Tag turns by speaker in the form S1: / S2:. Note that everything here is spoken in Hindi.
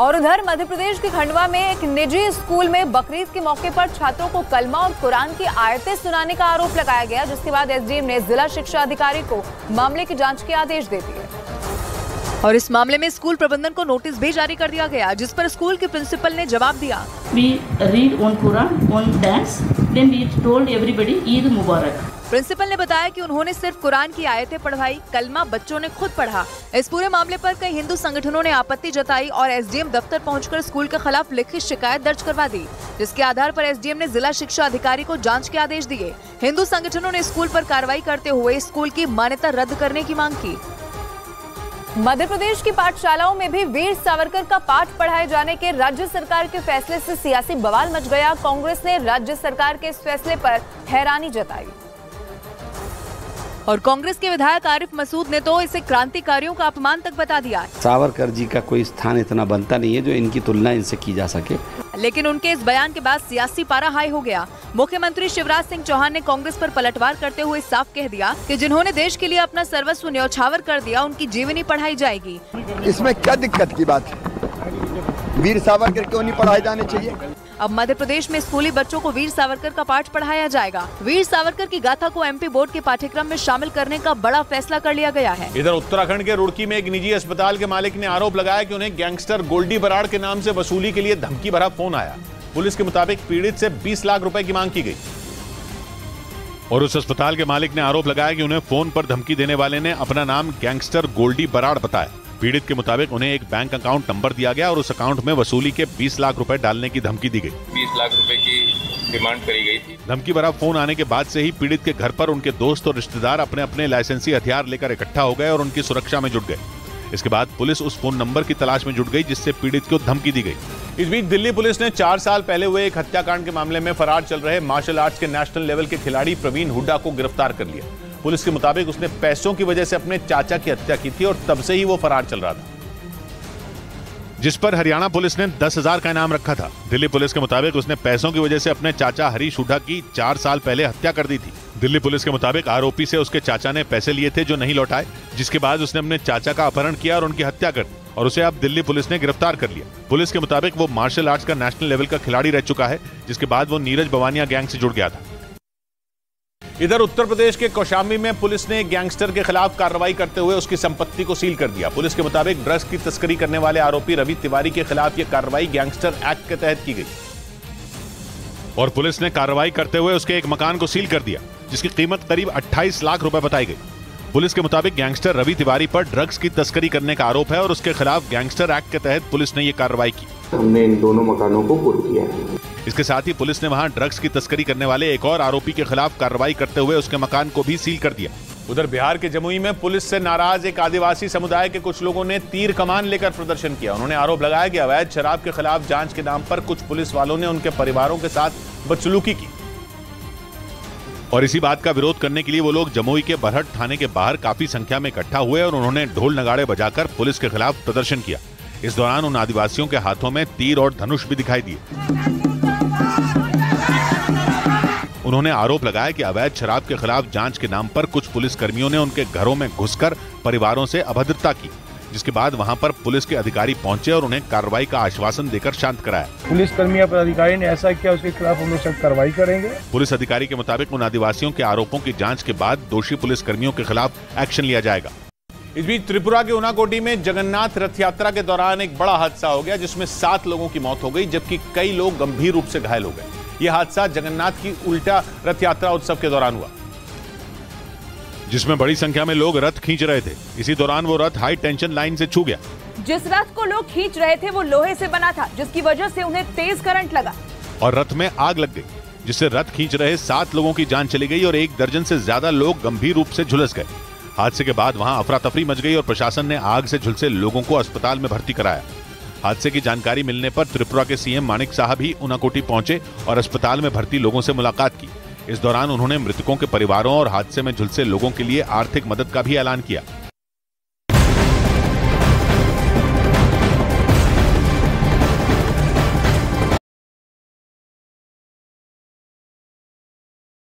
S1: और उधर मध्य प्रदेश के खंडवा में एक निजी स्कूल में बकरीद के मौके पर छात्रों को कलमा और कुरान की आयतें सुनाने का आरोप लगाया गया जिसके बाद एसडीएम ने जिला शिक्षा अधिकारी को मामले की जाँच के आदेश दे दिए और इस मामले में स्कूल प्रबंधन को नोटिस भी जारी कर दिया गया जिस पर स्कूल के प्रिंसिपल ने जवाब दिया
S2: We read one Quran, one dance, then we told everybody Eid Mubarak.
S1: Principal ने बताया कि उन्होंने सिर्फ़ कुरान की आयतें पढ़वाई, कलमा बच्चों ने खुद पढ़ा। इस पूरे मामले पर कई हिंदू संगठनों ने आपत्ति जताई और एसडीएम दफ्तर पहुंचकर स्कूल के खिलाफ लिखित शिकायत दर्ज करवा दी, जिसके आधार पर एसडीएम ने जिला शिक्षा अधिकारी को जाँच के आदेश दिए। हिंदू संगठनों ने स्कूल पर कार्रवाई करते हुए स्कूल की मान्यता रद्द करने की मांग की। मध्य प्रदेश की पाठशालाओं में भी वीर सावरकर का पाठ पढ़ाए जाने के राज्य सरकार के फैसले से सियासी बवाल मच गया। कांग्रेस ने राज्य सरकार के इस फैसले पर हैरानी जताई। और कांग्रेस के विधायक आरिफ मसूद ने तो इसे क्रांतिकारियों का अपमान तक बता दिया
S3: सावरकर जी का कोई स्थान इतना बनता नहीं है जो इनकी तुलना इनसे की जा सके।
S1: लेकिन उनके इस बयान के बाद सियासी पारा हाई हो गया। मुख्यमंत्री शिवराज सिंह चौहान ने कांग्रेस पर पलटवार करते हुए साफ़ कह दिया कि जिन्होंने देश के लिए अपना सर्वस्व न्यौछावर कर दिया उनकी जीवनी पढ़ाई जाएगी।
S4: इसमें क्या दिक्कत की बात? है वीर सावरकर क्यों नहीं पढ़ाए जाने चाहिए?
S1: अब मध्य प्रदेश में स्कूली बच्चों को वीर सावरकर का पाठ पढ़ाया जाएगा। वीर सावरकर की गाथा को एमपी बोर्ड के पाठ्यक्रम में शामिल करने का बड़ा फैसला कर लिया गया है।
S5: इधर उत्तराखंड के रुड़की में एक निजी अस्पताल के मालिक ने आरोप लगाया कि उन्हें गैंगस्टर गोल्डी बराड़ के नाम से वसूली के लिए धमकी भरा फ़ोन आया। पुलिस के मुताबिक पीड़ित से 20 लाख रुपए की मांग की गई। और उस अस्पताल के मालिक ने आरोप लगाया कि उन्हें फ़ोन पर धमकी देने वाले ने अपना नाम गैंगस्टर गोल्डी बराड़ बताया। पीड़ित के मुताबिक उन्हें एक बैंक अकाउंट नंबर दिया गया और उस अकाउंट में वसूली के 20 लाख रुपए डालने की धमकी दी गई।
S6: 20 लाख रुपए की डिमांड करी गई थी।
S5: धमकी भरा फ़ोन आने के बाद से ही पीड़ित के घर पर उनके दोस्त और रिश्तेदार अपने अपने लाइसेंसी हथियार लेकर इकट्ठा हो गए और उनकी सुरक्षा में जुट गए। इसके बाद पुलिस उस फ़ोन नंबर की तलाश में जुट गई जिससे पीड़ित को धमकी दी गई। इस बीच दिल्ली पुलिस ने चार साल पहले हुए एक हत्याकांड के मामले में फरार चल रहे मार्शल आर्ट्स के नेशनल लेवल के खिलाड़ी प्रवीण हुड्डा को गिरफ़्तार कर लिया। पुलिस के मुताबिक उसने पैसों की वजह से अपने चाचा की हत्या की थी और तब से ही वो फरार चल रहा था। जिस पर हरियाणा पुलिस ने दस हज़ार का इनाम रखा था। दिल्ली पुलिस के मुताबिक उसने पैसों की वजह से अपने चाचा हरीश हुड्डा की चार साल पहले हत्या कर दी थी। दिल्ली पुलिस के मुताबिक आरोपी से उसके चाचा ने पैसे लिए थे जो नहीं लौटाए, जिसके बाद उसने अपने चाचा का अपहरण किया और उनकी हत्या कर दी और उसे अब दिल्ली पुलिस ने गिरफ़्तार कर लिया। पुलिस के मुताबिक वो मार्शल आर्ट्स का नेशनल लेवल का खिलाड़ी रह चुका है, जिसके बाद वो नीरज बवानिया गैंग से जुड़ गया था। इधर उत्तर प्रदेश के कौशाम्बी में पुलिस ने गैंगस्टर के खिलाफ कार्रवाई करते हुए उसकी संपत्ति को सील कर दिया। पुलिस के मुताबिक ड्रग्स की तस्करी करने वाले आरोपी रवि तिवारी के खिलाफ यह कार्रवाई गैंगस्टर एक्ट के तहत की गई। और पुलिस ने कार्रवाई करते हुए उसके एक मकान को सील कर दिया, जिसकी कीमत करीब 28 लाख रुपए बताई गई। पुलिस के मुताबिक गैंगस्टर रवि तिवारी पर ड्रग्स की तस्करी करने का आरोप है और उसके खिलाफ गैंगस्टर एक्ट के तहत पुलिस ने यह कार्रवाई की।
S7: हमने इन दोनों मकानों को कुर्क किया है।
S5: इसके साथ ही पुलिस ने वहाँ ड्रग्स की तस्करी करने वाले एक और आरोपी के खिलाफ कार्रवाई करते हुए उसके मकान को भी सील कर दिया। उधर बिहार के जमुई में पुलिस से नाराज़ एक आदिवासी समुदाय के कुछ लोगों ने तीर कमान लेकर प्रदर्शन किया। उन्होंने आरोप लगाया कि अवैध शराब के खिलाफ जाँच के नाम पर कुछ पुलिस वालों ने उनके परिवारों के साथ बदसलूकी की। और इसी बात का विरोध करने के लिए वो लोग जमुई के बरहट थाने के बाहर काफ़ी संख्या में इकट्ठा हुए और उन्होंने ढोल नगाड़े बजाकर पुलिस के खिलाफ प्रदर्शन किया। इस दौरान उन आदिवासियों के हाथों में तीर और धनुष भी दिखाई दिए। उन्होंने आरोप लगाया कि अवैध शराब के खिलाफ जाँच के नाम पर कुछ पुलिस कर्मियों ने उनके घरों में घुसकर परिवारों से अभद्रता की जिसके बाद वहाँ पर पुलिस के अधिकारी पहुँचे और उन्हें कार्रवाई का आश्वासन देकर शांत कराया।
S8: पुलिस कर्मी या पदाधिकारी ने ऐसा किया उसके खिलाफ हम लोग सख्त कार्रवाई करेंगे।
S5: पुलिस अधिकारी के मुताबिक उन आदिवासियों के आरोपों की जाँच के बाद दोषी पुलिस कर्मियों के खिलाफ एक्शन लिया जाएगा। इस बीच त्रिपुरा के उनाकोटी में जगन्नाथ रथ यात्रा के दौरान एक बड़ा हादसा हो गया जिसमें सात लोगों की मौत हो गई जबकि कई लोग गंभीर रूप से घायल हो गए। यह हादसा जगन्नाथ की उल्टा रथ यात्रा उत्सव के दौरान हुआ। जिसमें बड़ी संख्या में लोग रथ खींच रहे थे। इसी दौरान वो रथ हाई टेंशन लाइन से छू गया।
S1: जिस रथ को लोग खींच रहे थे वो लोहे से बना था जिसकी वजह से उन्हें तेज करंट लगा।
S5: और रथ में आग लग गई जिससे रथ खींच रहे सात लोगों की जान चली गई और एक दर्जन से ज़्यादा लोग गंभीर रूप से झुलस गए। हादसे के बाद वहाँ अफरा तफरी मच गई और प्रशासन ने आग से झुलसे लोगों को अस्पताल में भर्ती कराया। हादसे की जानकारी मिलने पर त्रिपुरा के सीएम मानिक साहब ही उनाकोटी पहुँचे और अस्पताल में भर्ती लोगों से मुलाकात की। इस दौरान उन्होंने मृतकों के परिवारों और हादसे में झुलसे लोगों के लिए आर्थिक मदद का भी ऐलान किया।